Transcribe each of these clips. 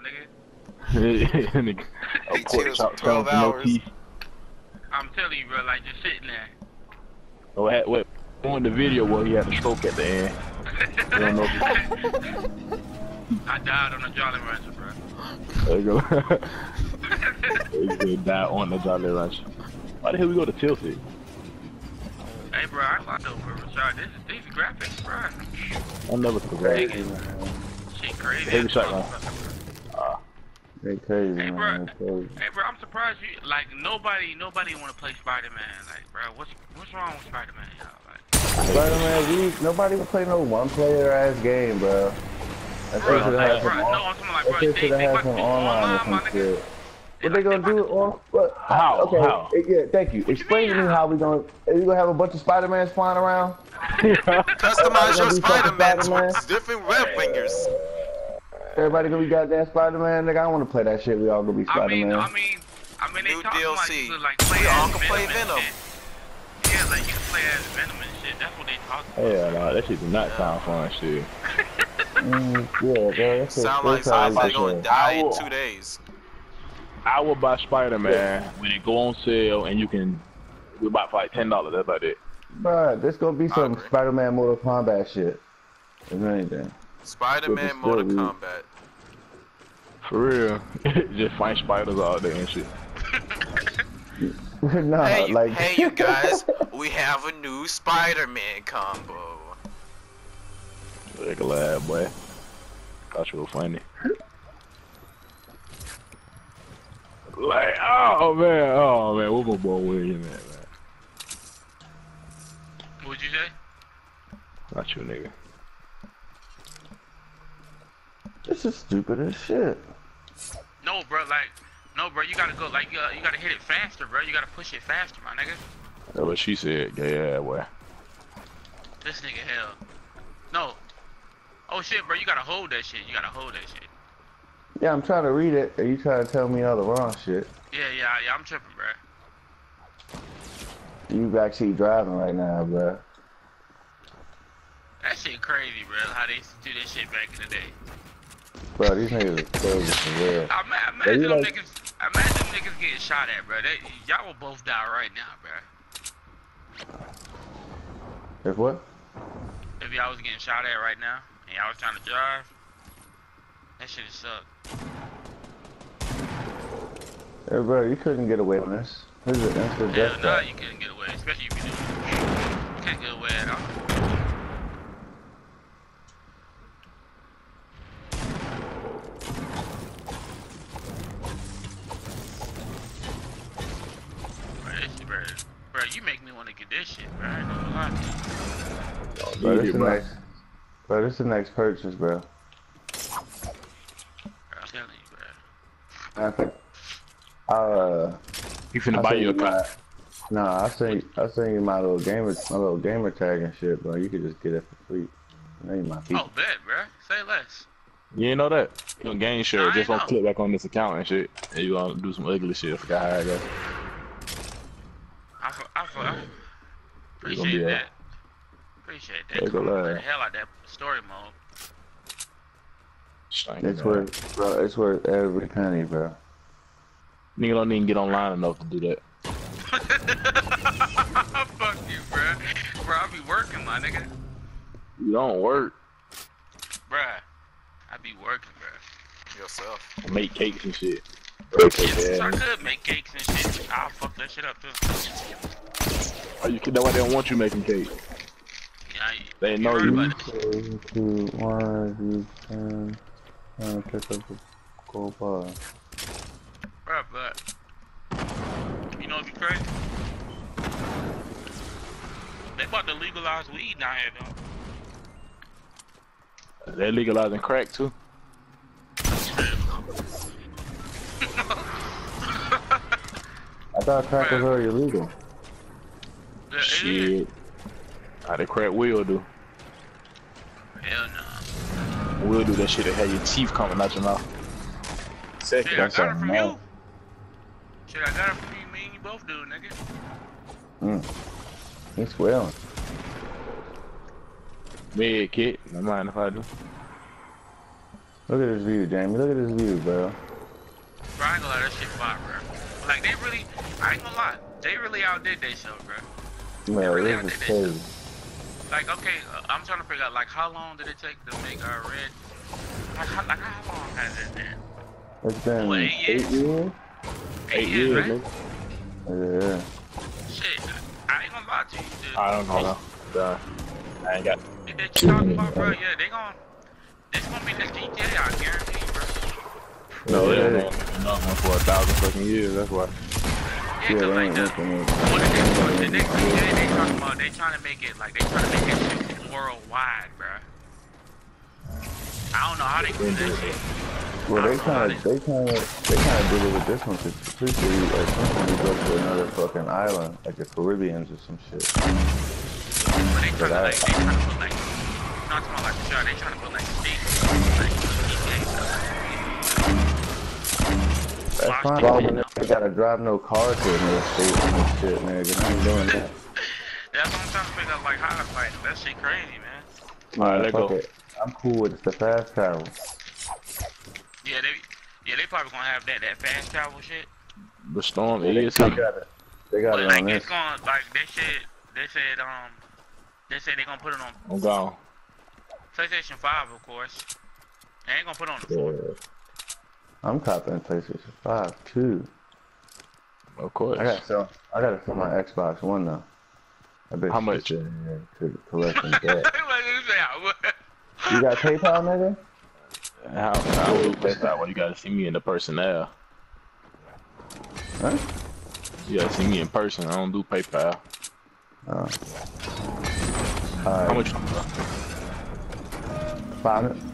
nigga. Nigga, a He pork chills for 12 sounds no hours. I'm telling you, bro, like just sitting there. Oh, what, what, on the video where he had a stroke at the end. I don't know. I died on a Jolly Rancher, bro. There you go. He's gonna die on the Jolly Rancher. Why the hell we go to Tilted? Hey, bro, I thought though, bro, Rashad, this is these graphics, bro. I never took Hey, that. man. Shit crazy. Heavy shotgun. Motherfucker, bro. They crazy, Hey, man. bro. They crazy. Hey, bro, I'm surprised you like nobody, nobody want to play Spider-Man. Like, bro, what's what's wrong with Spider-Man, y'all? Like, Spider-Man, we nobody would play no one-player ass game, bro. That bro, shit should like, have bro, some. no, I'm talking like, That bro, shit they, should they have some online or online, some shit. What they like, gonna about do to- on? What? How? Okay, How? eh, yeah, thank you. Explain mean to me how? how we gonna. Are you gonna have a bunch of Spider-Mans flying around? Customize your Gonna be fucking Spider-Man Spider-Man? with different web fingers. Everybody gonna be goddamn Spider-Man, nigga. I don't wanna play that shit. We all gonna be Spider-Man. I mean, I mean, they New talking like DLC. you like play We all as can play Venom. Yeah, like you can play as Venom and shit. That's what they talking about. Yeah, nah, that shit do not sound fun, shit. Mm, yeah, bro. Sound like still sound somebody's gonna shit. die in two days. I will buy Spider-Man when it go on sale and you can, we buy for like ten dollars. That's about it. Bruh, this gonna be some. Spider-Man Mortal Kombat shit. If anything. Spider-Man With the Mortal story. Kombat. For real, just find spiders all day and shit. nah, Hey, you, like. hey, you guys, we have a new Spider-Man combo. Like a lad, boy. Thought you were funny. Like, oh man, oh man, what my boy William at, man? What'd you say? Not you, nigga. This is stupid as shit. No, bro, like, no, bro, you gotta go, like, uh, you gotta hit it faster, bro. You gotta push it faster, my nigga. That's what she said. Gay ass boy. This nigga hell. No. Oh shit, bro, you gotta hold that shit. You gotta hold that shit. Yeah, I'm trying to read it, Are you trying to tell me all the wrong shit. Yeah, yeah, yeah. I'm tripping, bro. You actually driving right now, bro. That shit crazy, bro. How they used to do that shit back in the day. Bro, these niggas are crazy for real. I imagine them niggas. Imagine them niggas getting shot at, bro. Y'all will both die right now, bro. If what? If y'all was getting shot at right now and y'all was trying to drive, that shit would suck. Hey, bro, you couldn't get away from this. This is an instant Hell death nah, you couldn't get away, especially if you do. You can't get away at all. Bro, this shit, bro, bro, you make me want to get this shit, bro. I ain't gonna lie to you. Bro, Need this it, the bro. next. Bro, this the next purchase, bro. Bro, I'm telling you, bro. I think. Uh, You finna I buy send you a car. Nah, I send I send you my little gamer my little gamer tag and shit, bro. You could just get it for free. That ain't my people. Oh, bet, bro. Say less. You ain't know that? You gonna game share. I Just don't click back on this account and shit. And you gonna do some ugly shit. I forgot how it goes. I, fu- I, fu- I gonna appreciate be a- that. Appreciate that. There you go, Come the hell out that story mode. Stank, It's worth, bro. It's worth every penny, bro. Nigga don't even get online enough to do that. Fuck you, bro. Bro, I be working, my nigga. You don't work. Bruh. I be working, bro. Yourself. Make cakes and shit. Break cake, Yes, I could make cakes and shit. I'll fuck that shit up too. Oh, you can, that's why they don't want you making cake. Yeah, I, They know you. about it. Three, two, one, you can uh, pick up the gold bar. Bruh, but you know what'd be crazy? They about to legalize weed now here, though. They're legalizing crack too. I thought crack was already illegal. Yeah, it is. Shit. How they crack will do. Hell no. Will do that shit that had your teeth coming out your mouth. Second, Shit, I got it something from else. you. Shit, I got it from you. Me and you both do, nigga. Mm. He's squealing. Mid kid, no mind if I do. Look at this view, Jamie. Look at this view, bro. Bro, I ain't gonna lie, that shit fire, bro. Like, they really, I ain't gonna lie, they really outdid they show, bro. Man, really this is outdid crazy. Like, okay, uh, I'm trying to figure out, like, how long did it take to make our Red? Like, how, like, how long has it been? It's been What, eight eight years? years. Eight years, right? Yeah. Shit, I ain't gonna lie to you, dude. I don't know. Done. I ain't got. That you talking about, bro? Yeah, they gon' It's gonna be next GTA, I guarantee you, bro. No, Yeah, they they- ain't another one for a thousand fucking years. That's why. Yeah, Yeah, cause they like the, it. what the next one, GTA, they talking about, they trying to make it, like, they trying to make that shit worldwide, bro. I don't know how they do that shit. Well, they kind of, they kind of, they kind of did it with this one. Cause previously, at some point, we go to another fucking island, like the Caribbeans or some shit. But they trying to, like, they trying to put, like, not talking about, like, the show, they trying to put, like, That's fine. it, Well, you know? gotta drive no car to another state and shit, nigga. I ain't doing that. That's what I'm trying to figure out, like, how to fight. That shit crazy, man. Alright, let Fuck go. it. I'm cool with the fast travel. Yeah, they, yeah, they probably gonna have that, that fast travel shit. The storm They is got coming. it. They got But it like on it's this. gonna like they said they said um they said they gonna put it on I'm gone. PlayStation Five of course. They ain't gonna put it on the four. Yeah. I'm copping PlayStation 5 too. Of course. I got so I gotta sell my Xbox One now. I bet How much? sit in To collect some debt. What is that? You got PayPal, nigga? How, how would that that way? You gotta see me in the personnel. Huh? You gotta see me in person. I don't do PayPal. Oh. How Alright, much? five.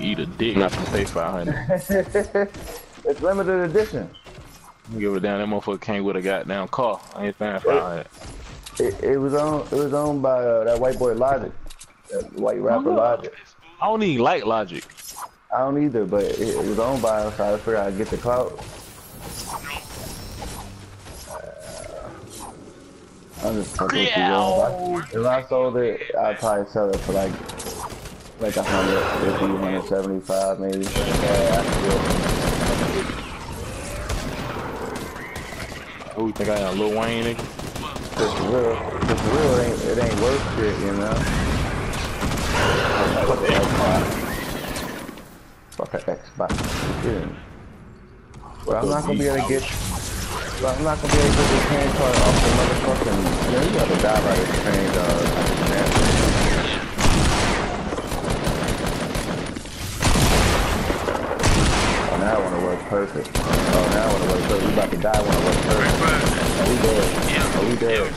You can eat a dick not to pay five hundred. it's limited edition. Give a damn that motherfucker came with a goddamn car. I ain't paying five hundred. It, it was on. It was owned by uh, that white boy Logic, that white rapper Logic. I don't even like Logic. I don't either, but it, it was owned by him, so I figured I'd get the clout. I'm just fucking with you. If I- If I sold it, I'd probably sell it for like like a hundred fifty, hundred seventy-five, maybe. Yeah, Who you think I am, Lil Wayne? Nigga? For real, for real, it ain't, it ain't worth shit, you know. Fuck the Xbox. Fuck an Xbox. Yeah. But I'm not gonna be able to get. But I'm not gonna be able to get the hand card off the motherfucking. Man, you gotta die by this train, dog. I just can't. Oh, now I wanna work perfect. Oh, now I wanna work perfect. We about to die. I wanna work perfect. Oh, we dead. Oh, we dead.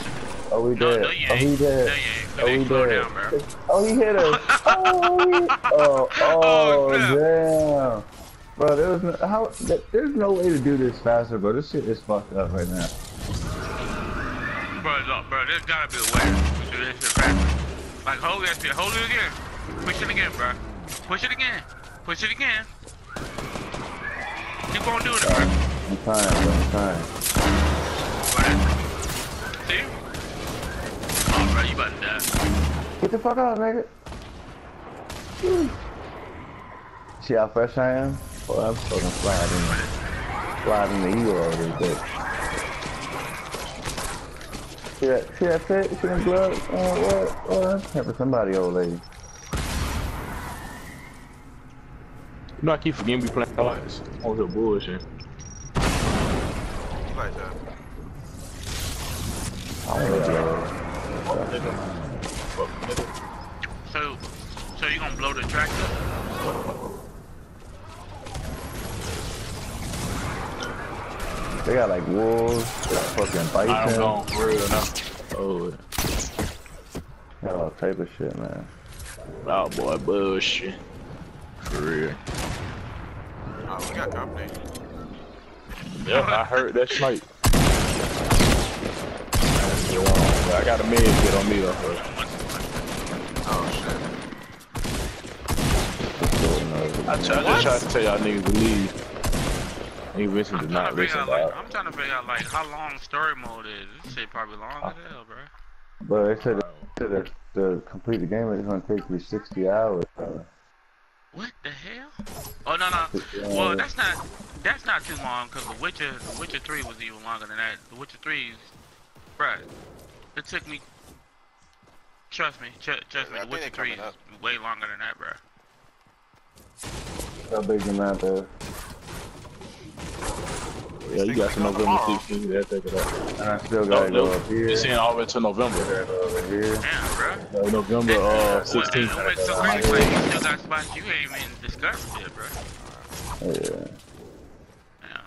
Oh, we No, dead. no, you Oh, he ain't. dead. No, you ain't. Oh, They he slow dead. down, bro. Oh, he hit us. Oh, oh, oh, oh, Oh, damn. Bro, there was no, how, there's no way to do this faster, bro. This shit is fucked up right now. Bro, look, bro, there's gotta be a way to do this shit faster. Like hold that shit, hold it again. Push it again, bro. Push it again. Push it again. Keep on doing it, bro. I'm trying, bro. I'm trying. See? Oh, bro, you about to die. Get the fuck out, nigga. See how fresh I am? Boy, I'm fucking sliding. Sliding the ego over this bitch. See that, see that fit? See them gloves? Oh, what? Oh, that's for somebody, old lady. You know I keep forgetting we playing cards. On the bullshit. Like that. I don't know. So, so you gonna blow the tractor? They got like wolves, they got fucking I don't bison, go for real now. Oh, they got all type of shit, man. oh boy, bullshit. For real. Oh, we got company. Yep, I heard that snipe. I got a med kit on me though. bro. Oh shit. I, try, I just tried to tell y'all niggas to leave. Niggas listen I'm to trying not to figure listen out, like. I'm trying to figure out, like, how long story mode is. This shit probably long as hell, bro. But they said that to complete the game it's gonna take me 60 hours. Uh, What the hell? Oh no no. Well, that's not that's not too long because The Witcher The Witcher Three was even longer than that. The Witcher Three is, bruh. It took me. Trust me, tr trust me. The Witcher Three coming is up. way longer than that, bruh. How big the map is? Yeah, you got to Think November 16th. Yeah, take it up. And I still gotta go no, up here. it's saying all the way to November. over here. Damn, bruh. Uh, November uh, What- 16th. what- what's so crazy? Like, you still got spots you ain't even discussed yet, bruh. Yeah. Damn.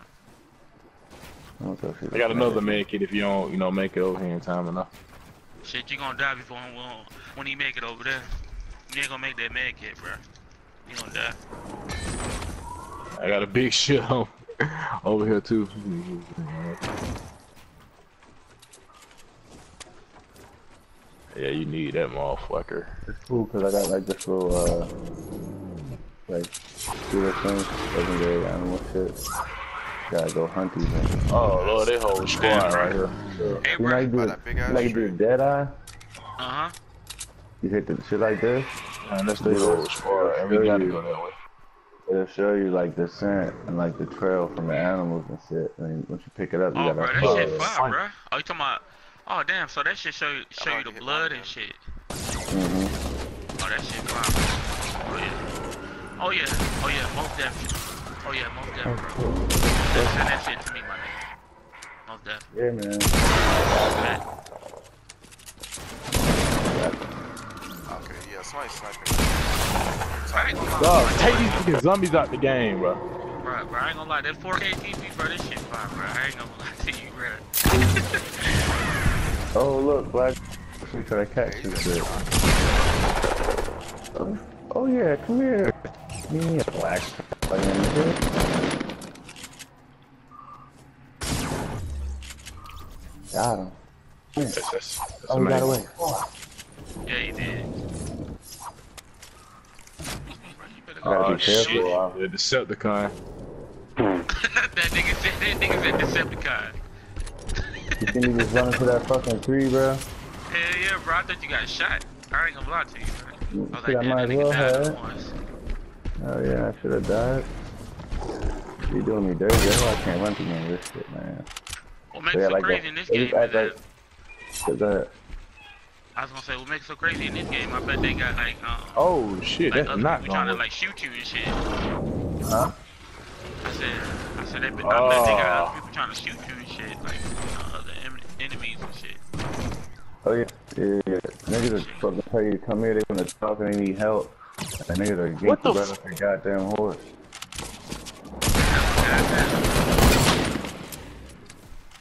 I'm gonna go see I got another map. med kit if you don't, you know, make it over here in time enough. Shit, you gonna die before when, when he make it over there. You ain't gonna make that med kit, bruh. You gonna die. I got a big shit on over here too. Yeah, you need that motherfucker. It's cool because I got like this little, uh, like, shooter thing, legendary animal shit. Gotta go hunt these things. Oh lord, that whole squad right here. Hey, You know, bruh. you do, By it- that big ass like do tree. dead eye. Uh-huh. You hit the shit like this. Man, that's the whole squad. And we gotta go that way. It'll show you like the scent and like the trail from the animals and shit. And once you pick it up, you Oh, gotta bro, that shit it. fire, bro. Oh, you talking about? Oh, damn. So that shit show you show you the blood and shit. Mhm. Oh, that shit fire. Oh yeah. Oh yeah. Oh yeah. Most definitely. Oh yeah. Most definitely, bro. Send that shit to me, my nigga. Most definitely. Yeah, man. Okay, yeah, somebody's sniping. I ain't gonna lie. Dog, take these fucking zombies out the game, bro. Bro, bro, I ain't gonna lie. That 4K TV, bro, this shit fire, bro. I ain't gonna lie to you, bro. Oh, look, black. We try to catch Yeah, this he's shit. Oh, oh yeah, come here. Me a black. Like, shit. Got him. That's, that's, that's Oh, he got away. Yeah, he did. Bro, you better go Gotta Oh be get that shit, uh. careful. the Decepticon. that nigga said that nigga said Decepticon. You think he just running for that fucking tree, bro? Hell yeah, bro. I thought you got shot. I ain't gonna lie to you, bro. I was Shit, I like, damn, might as well nigga have. once. Oh yeah, I should have died. You doing me dirty? That's why I can't run through none of this shit, man. What makes They it got so like crazy that- in this game is act that like- Go ahead. I was gonna say what makes it so crazy in this game. I bet they got like um Oh shit, like that's other not people trying to like shoot you and shit. Huh? I said I said they, I bet they got Oh. other people trying to shoot you and shit like you know, other em- enemies and shit. Oh yeah, yeah, yeah. Niggas are fucking tell you to come here, they wanna talk and they need help. And niggas are What against the you brother for goddamn horse.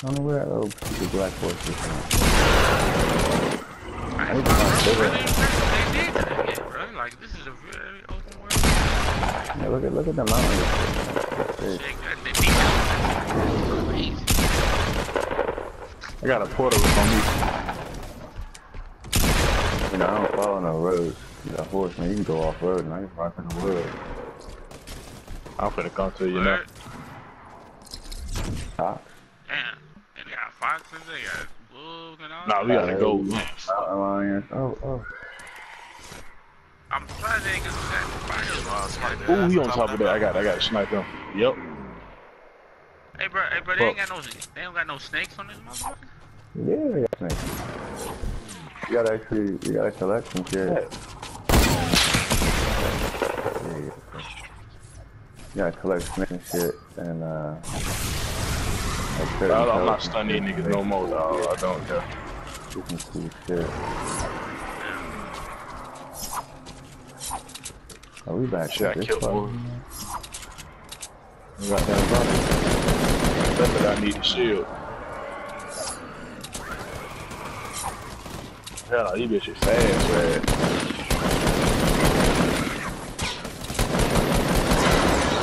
I don't know where that little stupid black horse is from. I I need ain't to find really bigger. impressed what they did to that game, bro. Like this is a very open world. Yeah, look at look at the mountains. Shit. Shit, got that beat down. Crazy. I got a portal on me. You know, I don't follow no roads. You got horse, man, you can go off road and I can run through the woods. I'm finna come to you now. Word. Cops. Damn. And they got foxes, they got wolves and all Nah, we gotta go. Mountain lions. Oh, oh. I'm surprised they ain't got that fire. somebody there. Ooh, he on top of that. I got, I got to snipe him. Yep. Hey, bro, hey, bro, they ain't got no, they don't got no snakes on this motherfucker. Yeah, they got snakes. You gotta actually, you gotta collect some shit. Yeah, yeah. You gotta collect snake and shit and uh. like, certain I, I'm colors not stunning these niggas no more, dog. I don't care. Do some cool shit. Are we back? Shit, I to this killed part? one. You got that zombie. That's what I need the shield. Hell, these bitches fast, man.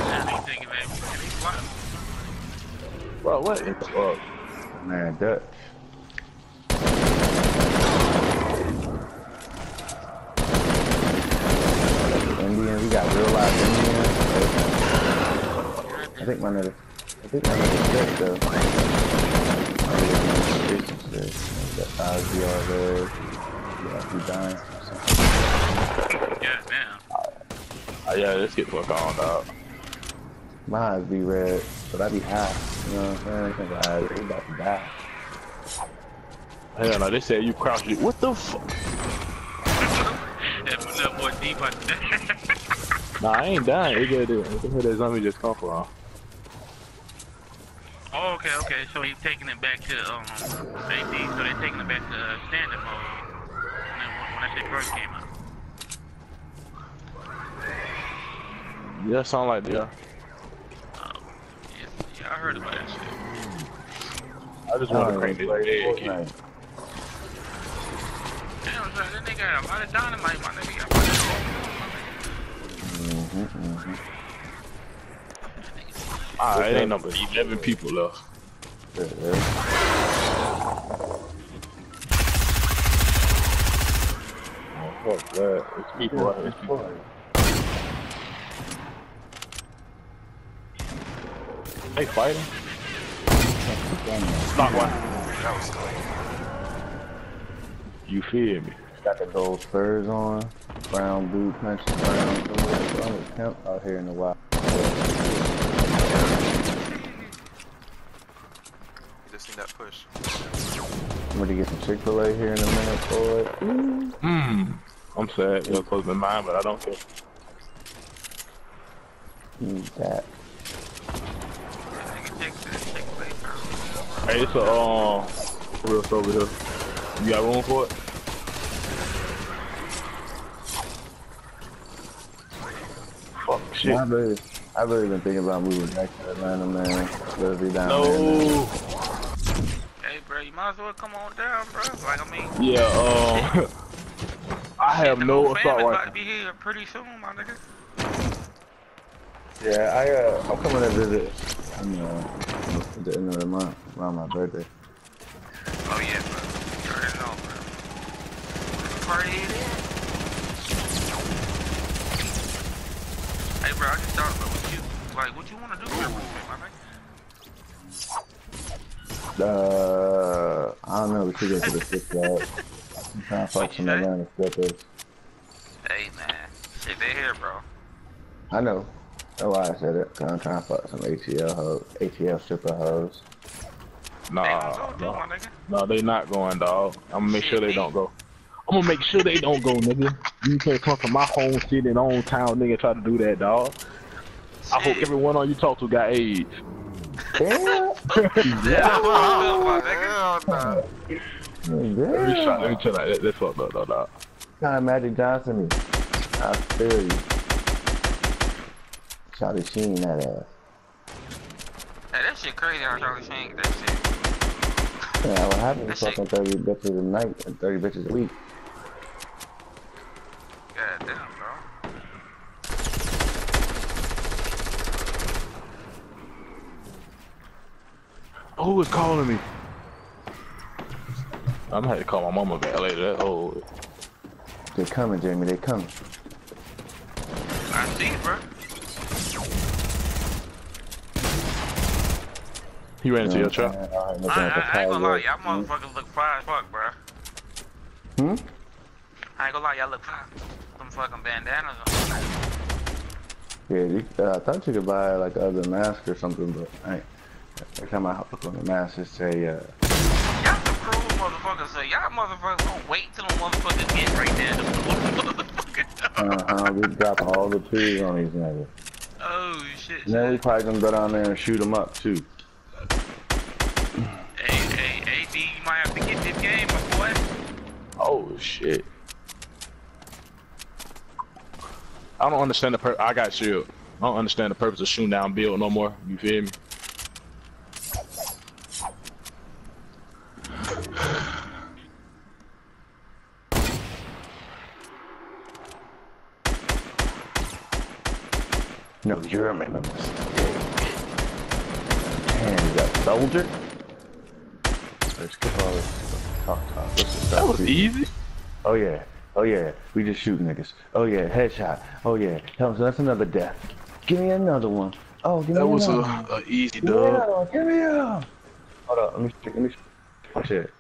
Damn, they thinking that, and they fly. Bro, what in the fuck? Man, Dutch. Indian, we got real live Indians. I think my nigga, I think my nigga Dutch though. My nigga said, got IVR there. Yeah, he dying. Yeah, damn. I Uh, yeah, let's get fuck on, dog. My eyes be red, but I be high. You know what I'm saying? Think I we about to die. Hell no, they said you crouch it. What the fuck? That put that boy deep out there. Nah, I ain't dying. It good. Where that zombie just come from? Oh, okay, okay. So he's taking it back to um AD. So they're taking it back to uh, standard mode. When, that- when that shit first came out. Yeah, sound like that. Oh, yeah, yeah, I heard about that shit. I just want to crank this play dead kid. Fortnite. Damn, son, that nigga got a lot of dynamite, my nigga. Got a lot Mhm, mhm. Ah, it ain't number 11 people left. Yeah, yeah. Oh, fuck that. It's people out here. It's people. They fighting? Stop one. That was clean. You feel me? Got the gold spurs on, brown boot, punches, brown boots. I'm a pimp out here in the wild. Just need that push. I'm gonna get some Chick-fil-A here in a minute, boy. Hmm. I'm sad. You're close to mine, but I don't care. Need that. Nigga, take that, take it back. Hey, it's a um, real over here. You got room for it? Shit. I really, I really been thinking about moving back to Atlanta, man. Let's be down there. man. No. Hey, bro, you might as well come on down, bro. Like, I mean, Yeah. Um. I have the no whole assault family's about to be here pretty soon, my nigga. Yeah, I uh, I'm coming to visit. I'm uh, at the end of the month around my birthday. Oh, yeah, bro. You already know, bro. Party it is. Hey, bro, I just thought about what you, like, what you want to do for your birthday, my nigga? Uh, I don't know. We should go to the six flags. I'm trying to fuck some you say? Atlanta strippers. Hey, man. Shit, they here, bro. I know. That's why I said it. Cause I'm trying to fuck some ATL hoes, ATL stripper hoes. They gonna Nah, nah, no, they not going, dog. I'm gonna make Shit, sure they me. don't go. I'm gonna make sure they don't go, nigga. You can't come from my home city and own town, nigga, try to do that, dog. I hope everyone on you talk to got AIDS. Damn. Yeah, that's what I feel, my nigga. Hell no. Let me try, let me Damn. chill out. That- That's fucked up, dog. dog. Kind of Magic Johnson. is. I feel you. Shotty Sheen that ass. Hey, that shit crazy how Charlie Sheen get that shit. Yeah, what happened That to shit- fucking 30 bitches a night and 30 bitches a week? God damn, bro. Who is calling me? I'm gonna have to call my mama back later. That old. They're coming, Jamie. They're coming. I see it, bro. He ran into your You know trap. what I'm saying? All right, looking I, I, I ain't gonna lie, y'all motherfuckers look fly as fuck, bro. Hmm? I ain't gonna lie, y'all look fly. Some fucking bandanas on. Yeah, you, uh, I thought you could buy like other mask or something, but I ain't. Every time I look on the mask, it say, uh, Y'all some cruel motherfuckers, say, y'all motherfuckers don't wait till the motherfuckers get right there. to motherfucking uh-huh, we drop all the trees on these niggas. Oh shit. And then we probably gonna go down there and shoot them up too. Hey, hey, hey, D, you might have to get this game, my boy. Oh shit. I don't understand the pur- I got shield. I don't understand the purpose of shooting down build no more. You feel me? No, you're a man. Man, you got soldier? Let's get all this talk talk. That was easy. Oh yeah. Oh yeah. We just shoot niggas. Oh yeah. Headshot. Oh yeah. That's another death. Give me another one. Oh, give me That was a, another one. a easy Give me dub. another one. Give me a. Hold up. Let me. Let me. Oh shit.